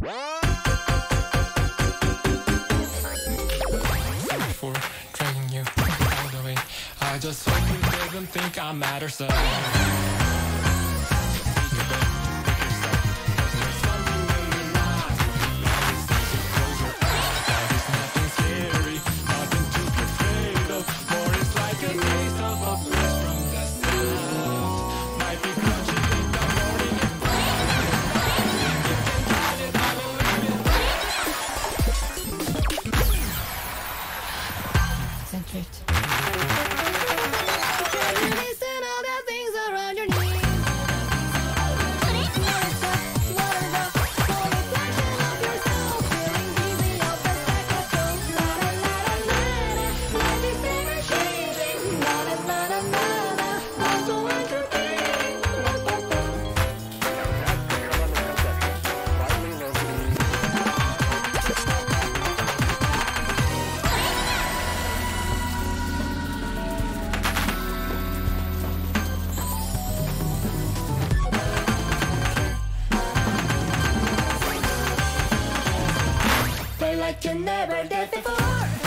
For dragging you all the way. I just hope you didn't think I matter so. like you never did before.